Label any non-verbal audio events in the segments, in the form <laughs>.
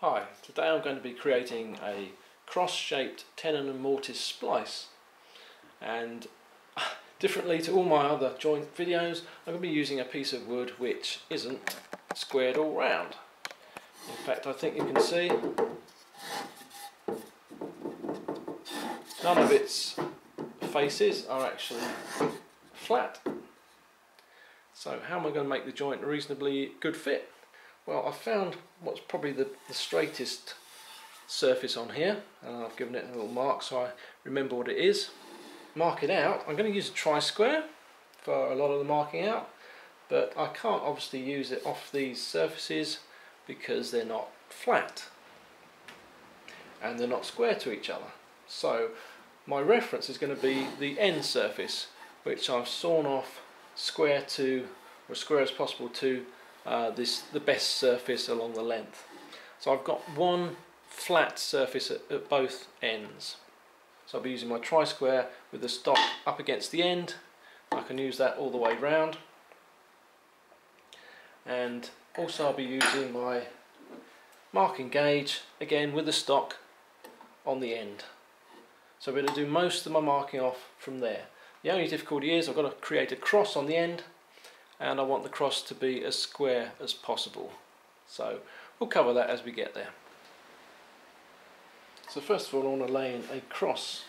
Hi, today I'm going to be creating a cross-shaped tenon and mortise splice and <laughs> differently to all my other joint videos I'm going to be using a piece of wood which isn't squared all round. In fact I think you can see none of its faces are actually flat. So how am I going to make the joint a reasonably good fit? Well, I've found what's probably the, the straightest surface on here, and I've given it a little mark so I remember what it is. Mark it out. I'm going to use a tri-square for a lot of the marking out, but I can't obviously use it off these surfaces because they're not flat and they're not square to each other. So my reference is going to be the end surface, which I've sawn off square to, or as square as possible to uh, this the best surface along the length. So I've got one flat surface at, at both ends. So I'll be using my tri-square with the stock up against the end. I can use that all the way round. And also I'll be using my marking gauge again with the stock on the end. So I'm going to do most of my marking off from there. The only difficulty is I've got to create a cross on the end and I want the cross to be as square as possible. So we'll cover that as we get there. So first of all I want to lay in a cross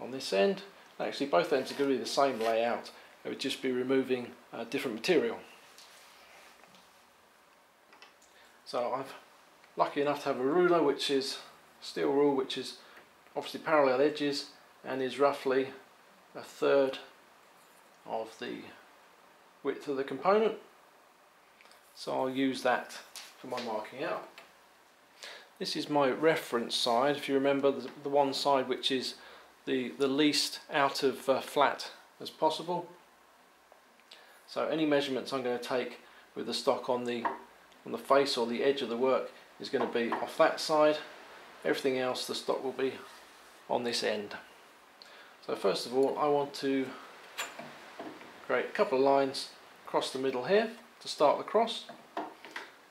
on this end. Actually both ends are going to be the same layout, it would just be removing a different material. So I'm lucky enough to have a ruler which is steel rule which is obviously parallel edges and is roughly a third of the width of the component so I'll use that for my marking out. This is my reference side if you remember the, the one side which is the, the least out of uh, flat as possible. So any measurements I'm going to take with the stock on the on the face or the edge of the work is going to be off that side. Everything else the stock will be on this end. So first of all I want to create a couple of lines across the middle here to start the cross.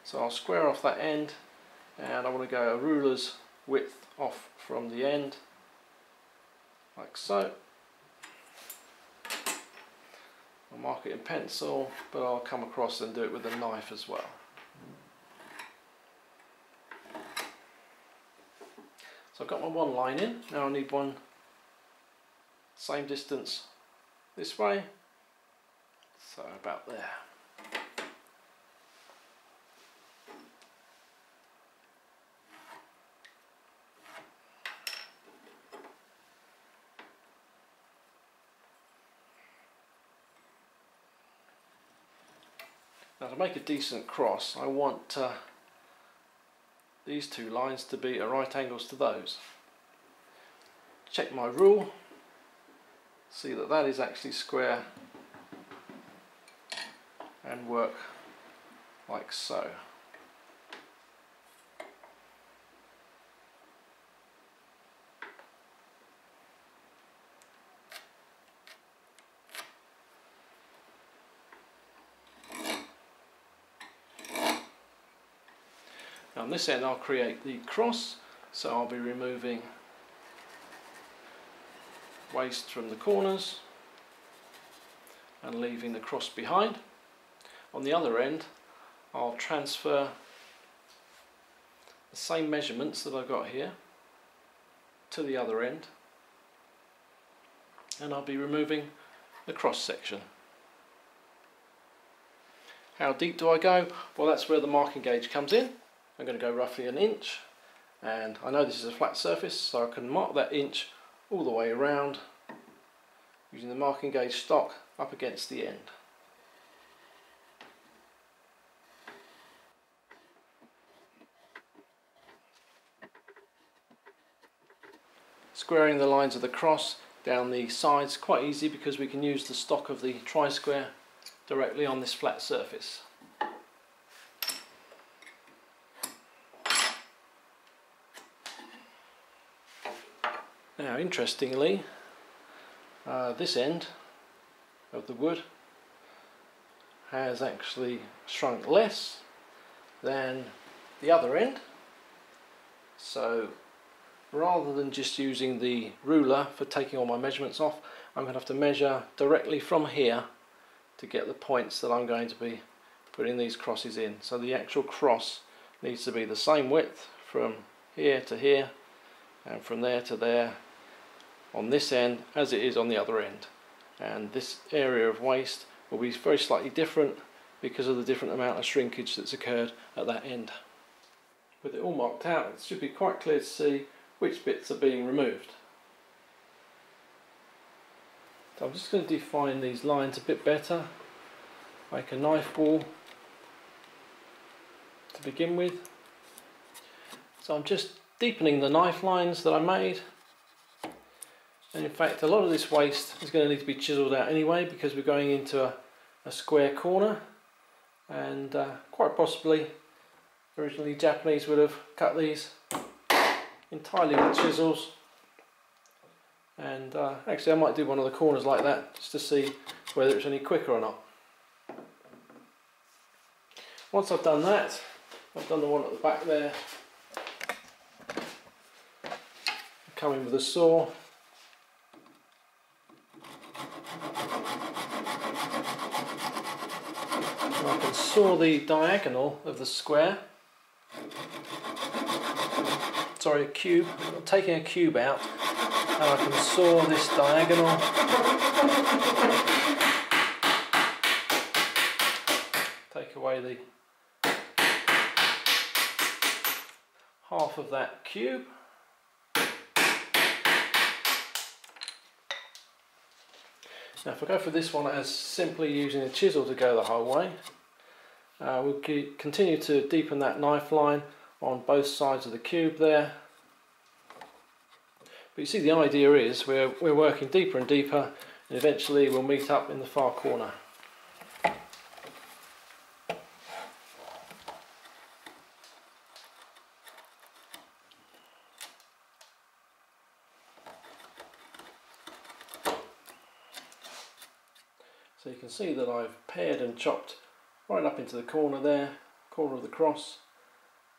So I'll square off that end and I want to go a ruler's width off from the end like so. I'll mark it in pencil but I'll come across and do it with a knife as well. So I've got my one line in, now I need one same distance this way so about there. Now to make a decent cross I want uh, these two lines to be at right angles to those. Check my rule, see that that is actually square and work like so. On this end I'll create the cross so I'll be removing waste from the corners and leaving the cross behind. On the other end I'll transfer the same measurements that I've got here to the other end and I'll be removing the cross section. How deep do I go? Well that's where the marking gauge comes in. I'm going to go roughly an inch and I know this is a flat surface so I can mark that inch all the way around using the marking gauge stock up against the end. Squaring the lines of the cross down the sides quite easy because we can use the stock of the tri-square directly on this flat surface. Now interestingly uh, this end of the wood has actually shrunk less than the other end So rather than just using the ruler for taking all my measurements off, I'm going to have to measure directly from here to get the points that I'm going to be putting these crosses in. So the actual cross needs to be the same width from here to here and from there to there on this end as it is on the other end. And this area of waste will be very slightly different because of the different amount of shrinkage that's occurred at that end. With it all marked out, it should be quite clear to see which bits are being removed. So I'm just going to define these lines a bit better, make a knife wall to begin with. So I'm just deepening the knife lines that I made and in fact a lot of this waste is going to need to be chiseled out anyway because we're going into a, a square corner and uh, quite possibly originally Japanese would have cut these entirely with chisels. And uh, actually I might do one of the corners like that just to see whether it's any quicker or not. Once I've done that, I've done the one at the back there, come in with a saw. And I can saw the diagonal of the square sorry a cube. I'm taking a cube out and I can saw this diagonal. Take away the half of that cube. Now if I go for this one as simply using a chisel to go the whole way, uh, we'll continue to deepen that knife line on both sides of the cube there. But you see the idea is we're, we're working deeper and deeper and eventually we'll meet up in the far corner. So you can see that I've pared and chopped right up into the corner there, corner of the cross,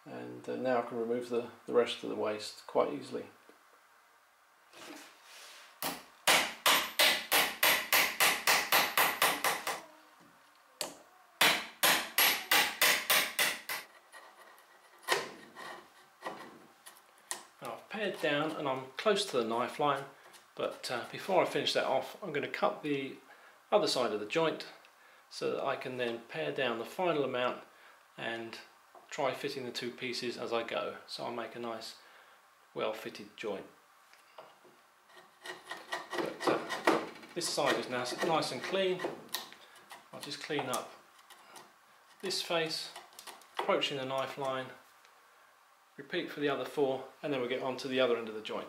and uh, now I can remove the, the rest of the waste quite easily. Now I've pared down and I'm close to the knife line but uh, before I finish that off I'm going to cut the other side of the joint so that I can then pare down the final amount and try fitting the two pieces as I go so I'll make a nice well fitted joint. But, uh, this side is now nice and clean. I'll just clean up this face approaching the knife line repeat for the other four and then we'll get on to the other end of the joint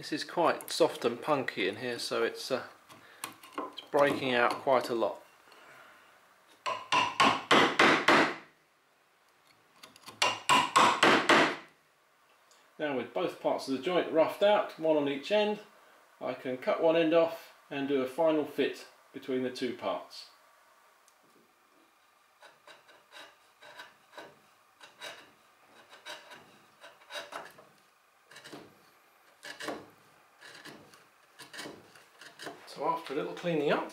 This is quite soft and punky in here so it's, uh, it's breaking out quite a lot. Now with both parts of the joint roughed out, one on each end, I can cut one end off and do a final fit between the two parts. After a little cleaning up,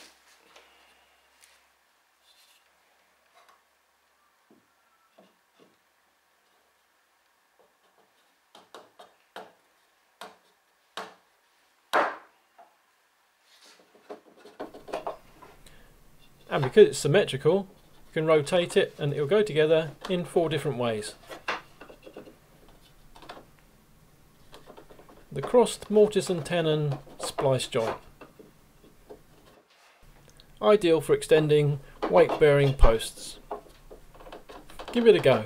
and because it's symmetrical you can rotate it and it'll go together in four different ways. The crossed mortise and tenon splice joint ideal for extending weight bearing posts. Give it a go.